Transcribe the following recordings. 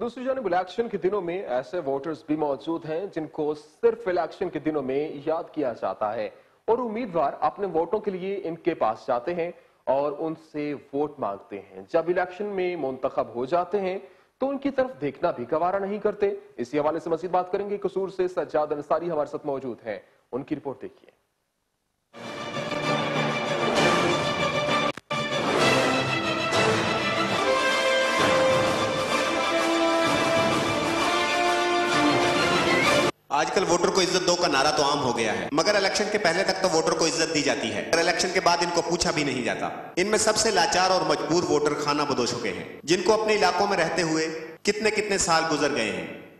دوسری جانب الیکشن کے دنوں میں ایسے ووٹرز بھی موجود ہیں جن کو صرف الیکشن کے دنوں میں یاد کیا جاتا ہے اور امیدوار اپنے ووٹوں کے لیے ان کے پاس جاتے ہیں اور ان سے ووٹ مانگتے ہیں۔ جب الیکشن میں منتخب ہو جاتے ہیں تو ان کی طرف دیکھنا بھی گوارا نہیں کرتے۔ اسی حوالے سے مزید بات کریں گے۔ قصور سے سجاد انصاری ہمارے ساتھ موجود ہیں۔ ان کی رپورٹ دیکھیے۔ آج کل ووٹر کو عزت دو کا نعرہ تو عام ہو گیا ہے، مگر الیکشن کے پہلے تک تو ووٹر کو عزت دی جاتی ہے۔ اور الیکشن کے بعد ان کو پوچھا بھی نہیں جاتا۔ ان میں سب سے لاچار اور مجبور ووٹر خانہ بدوش ہو گئے ہیں، جن کو اپنے علاقوں میں رہتے ہوئے کتنے کتنے سال گزر گئے ہیں۔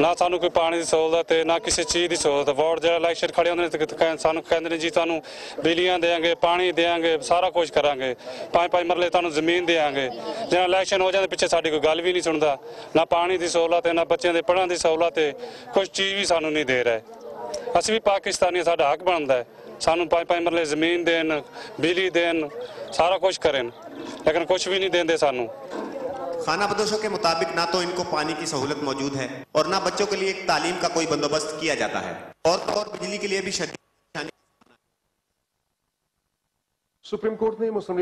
ਨਾ ਸਾਨੂੰ ਕੋਈ ਪਾਣੀ ਦੀ ਸਹੂਲਤ ਹੈ ਨਾ ਕਿਸੇ ਚੀਜ਼ ਦੀ ਸਹੂਲਤ ਵੋਟ ਜਿਹੜਾ ਇਲੈਕਸ਼ਨ ਖੜੇ ਹੁੰਦੇ ਨੇ ਸਾਨੂੰ ਕਹਿੰਦੇ ਨੇ ਜੀ ਤੁਹਾਨੂੰ ਬਿਜਲੀਆਂ ਦੇਾਂਗੇ ਪਾਣੀ ਦੇਾਂਗੇ ਸਾਰਾ ਕੁਝ ਕਰਾਂਗੇ ਪੰਜ ਪੰਜ ਮਰਲੇ ਤੁਹਾਨੂੰ ਜ਼ਮੀਨ ਦੇਾਂਗੇ ਜਿਹੜਾ ਇਲੈਕਸ਼ਨ ਹੋ ਜਾਂਦਾ ਪਿੱਛੇ ਸਾਡੀ ਕੋਈ ਗੱਲ ਵੀ ਨਹੀਂ ਸੁਣਦਾ ਨਾ ਪਾਣੀ ਦੀ ਸਹੂਲਤ ਹੈ ਨਾ ਬੱਚਿਆਂ ਦੇ ਪੜ੍ਹਨ ਦੀ ਸਹੂਲਤ ਹੈ ਕੁਝ ਚੀਜ਼ ਵੀ ਸਾਨੂੰ ਨਹੀਂ ਦੇ ਰਿਹਾ ਅਸੀਂ ਵੀ ਪਾਕਿਸਤਾਨੀ ਸਾਡਾ ਹੱਕ ਬਣਦਾ ਹੈ سانو ਪੰਜ ਪੰਜ مرلے زمین دین بیلی دین سارا کچھ کریں۔ لیکن کچھ بھی نہیں دین دے سانو خانہ بدوشوں کے مطابق نہ تو ان کو پانی کی سہولت موجود ہے اور نہ بچوں کے لیے ایک تعلیم کا کوئی بندوبست کیا جاتا ہے۔ اور تو بجلی کے لیے بھی شدید سپریم کورٹ نے مسلم